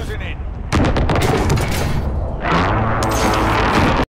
closing in.